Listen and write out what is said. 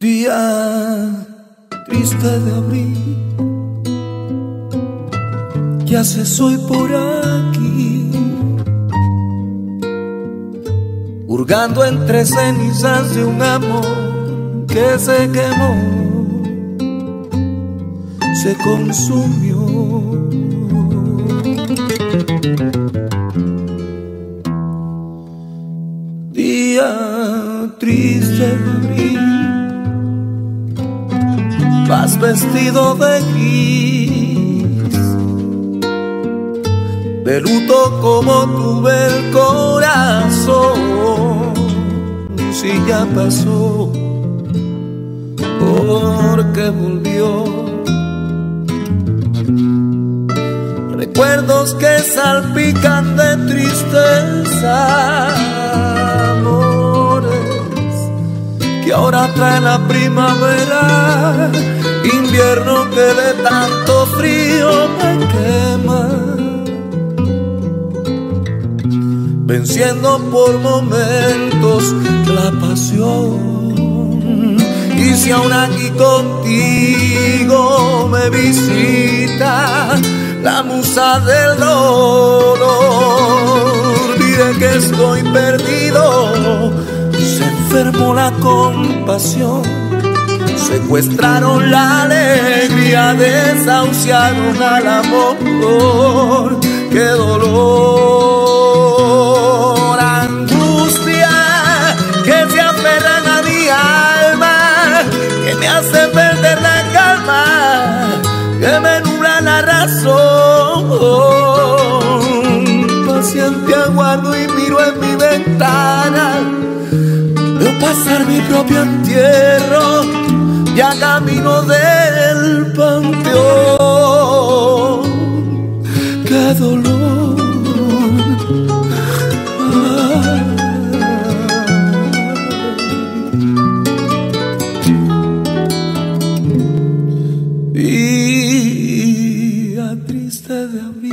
Día triste de abril, ya se soy por aquí, hurgando entre cenizas de un amor que se quemó, se consumió. Día triste de abril vas vestido de gris, de luto como tuve el corazón, si ya pasó, porque volvió. Recuerdos que salpican de tristeza, que ahora trae la primavera invierno que de tanto frío me quema, venciendo por momentos la pasión. Y si aún aquí contigo me visita la musa del dolor, diré que estoy perdido, se enfermó la compasión Secuestraron la alegría, desahuciaron al amor. ¡Qué dolor! Angustia que se aferran a mi alma, que me hace perder la calma, que me nubla la razón. Paciente aguardo y miro en mi ventana. Pasar mi propio entierro ya camino del panteón. Qué dolor. Día triste de abril